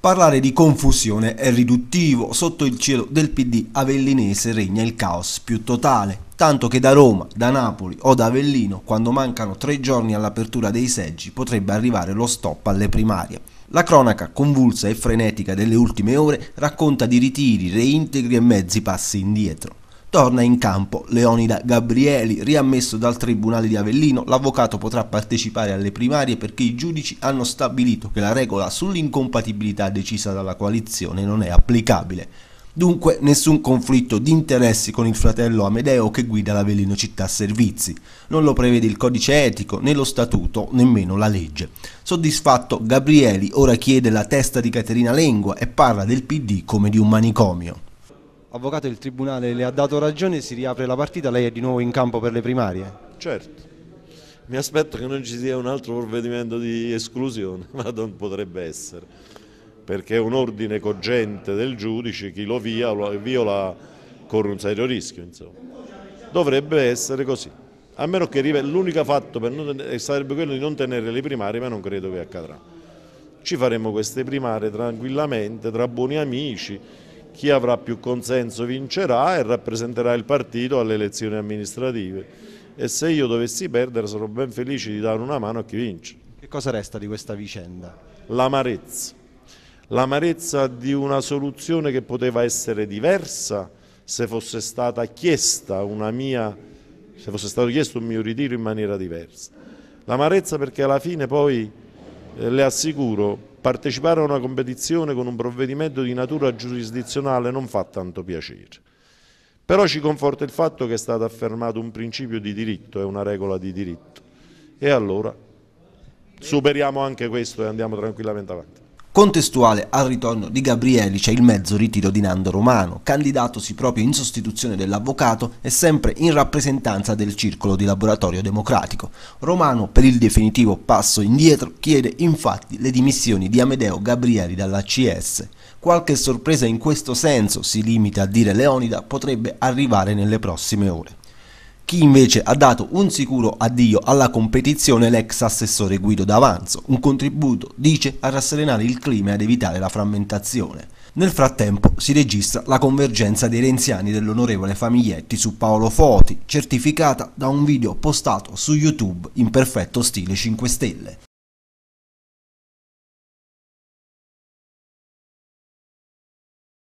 Parlare di confusione è riduttivo, sotto il cielo del PD avellinese regna il caos più totale, tanto che da Roma, da Napoli o da Avellino, quando mancano tre giorni all'apertura dei seggi, potrebbe arrivare lo stop alle primarie. La cronaca convulsa e frenetica delle ultime ore racconta di ritiri, reintegri e mezzi passi indietro. Torna in campo Leonida Gabrieli, riammesso dal Tribunale di Avellino, l'avvocato potrà partecipare alle primarie perché i giudici hanno stabilito che la regola sull'incompatibilità decisa dalla coalizione non è applicabile. Dunque nessun conflitto di interessi con il fratello Amedeo che guida l'Avellino Città Servizi. Non lo prevede il codice etico, né lo statuto, nemmeno la legge. Soddisfatto, Gabrieli ora chiede la testa di Caterina Lengua e parla del PD come di un manicomio. Avvocato, il Tribunale le ha dato ragione, si riapre la partita, lei è di nuovo in campo per le primarie? Certo, mi aspetto che non ci sia un altro provvedimento di esclusione, ma non potrebbe essere, perché è un ordine cogente del giudice, chi lo viola, viola corre un serio rischio, insomma. Dovrebbe essere così, a meno che l'unico fatto non, sarebbe quello di non tenere le primarie, ma non credo che accadrà. Ci faremo queste primarie tranquillamente, tra buoni amici, chi avrà più consenso vincerà e rappresenterà il partito alle elezioni amministrative e se io dovessi perdere sarò ben felice di dare una mano a chi vince. Che cosa resta di questa vicenda? L'amarezza, l'amarezza di una soluzione che poteva essere diversa se fosse stata chiesta una mia, se fosse stato chiesto un mio ritiro in maniera diversa. L'amarezza perché alla fine poi, eh, le assicuro, partecipare a una competizione con un provvedimento di natura giurisdizionale non fa tanto piacere. Però ci conforta il fatto che è stato affermato un principio di diritto, è una regola di diritto. E allora superiamo anche questo e andiamo tranquillamente avanti. Contestuale al ritorno di Gabrieli c'è il mezzo ritiro di Nando Romano, candidatosi proprio in sostituzione dell'avvocato e sempre in rappresentanza del circolo di laboratorio democratico. Romano, per il definitivo passo indietro, chiede infatti le dimissioni di Amedeo Gabrieli dall'ACS. Qualche sorpresa in questo senso, si limita a dire Leonida, potrebbe arrivare nelle prossime ore. Chi invece ha dato un sicuro addio alla competizione è l'ex assessore Guido D'Avanzo, un contributo, dice, a rasserenare il clima e ad evitare la frammentazione. Nel frattempo si registra la convergenza dei renziani dell'onorevole Famiglietti su Paolo Foti, certificata da un video postato su YouTube in perfetto stile 5 Stelle.